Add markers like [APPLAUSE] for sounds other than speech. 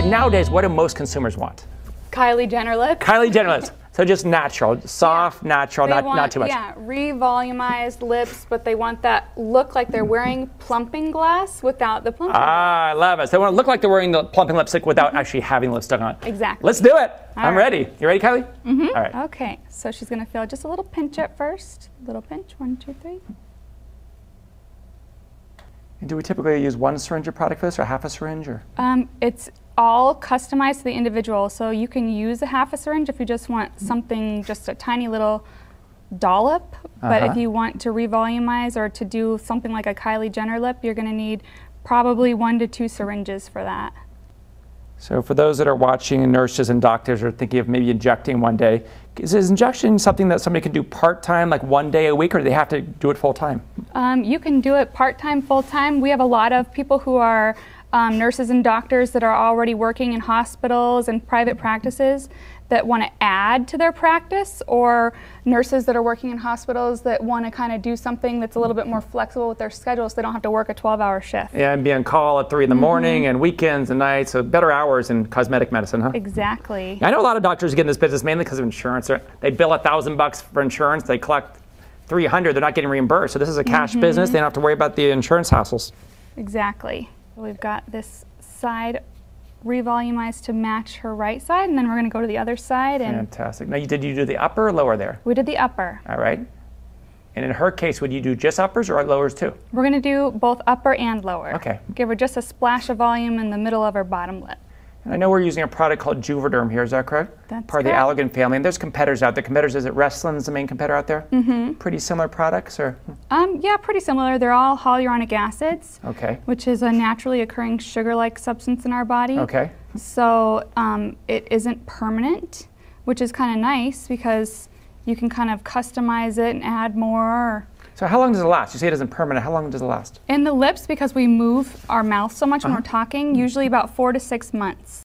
And nowadays, what do most consumers want? Kylie Jenner lips. Kylie Jenner lips. [LAUGHS] So just natural, soft, natural, They not, want, not too much. Yeah, revolumized lips, but they want that look like they're wearing plumping glass without the plumping. Ah, I love it. So they want to look like they're wearing the plumping lipstick without actually having the lipstick on. Exactly. Let's do it. All I'm right. ready. You ready, Kylie? Mm-hmm. All right. Okay, so she's gonna feel just a little pinch at first. Little pinch, one, two, three. And do we typically use one syringe of product for this or half a syringe? Or? Um, it's all customized to the individual, so you can use a half a syringe if you just want something, just a tiny little dollop. But Uh-huh. if you want to revolumize or to do something like a Kylie Jenner lip, you're gonna need probably one to two syringes for that. So for those that are watching, and nurses and doctors are thinking of maybe injecting one day, is, is injection something that somebody can do part-time, like one day a week, or do they have to do it full-time? Um, you can do it part time, full time. We have a lot of people who are um, nurses and doctors that are already working in hospitals and private practices that want to add to their practice, or nurses that are working in hospitals that want to kind of do something that's a little bit more flexible with their schedule so they don't have to work a 12 hour shift. Yeah, and be on call at 3 in the morning and weekends and nights, so better hours in cosmetic medicine, huh? Exactly. I know a lot of doctors get in this business mainly because of insurance. They bill a thousand bucks for insurance. They collect 300. They're not getting reimbursed. So this is a cash business. They don't have to worry about the insurance hassles. Exactly. We've got this side revolumized to match her right side, and then we're going to go to the other side, and Fantastic. Now, you, did you do the upper or lower there? we did the upper. All right. And in her case, would you do just uppers or lowers too? We're going to do both upper and lower. Okay. Give her just a splash of volume in the middle of her bottom lip. And I know we're using a product called Juvederm here. Is that correct? That's Part of the correct. Allergan family. And there's competitors out there. Competitors, is it Restylane's the main competitor out there? Mm-hmm. Pretty similar products or? Um, yeah, pretty similar. They're all hyaluronic acids, Okay. which is a naturally occurring sugar-like substance in our body. Okay. So um, it isn't permanent, which is kind of nice because you can kind of customize it and add more. So how long does it last? You say it isn't permanent. How long does it last? In the lips, because we move our mouth so much when uh-huh. we're talking, usually about four to six months.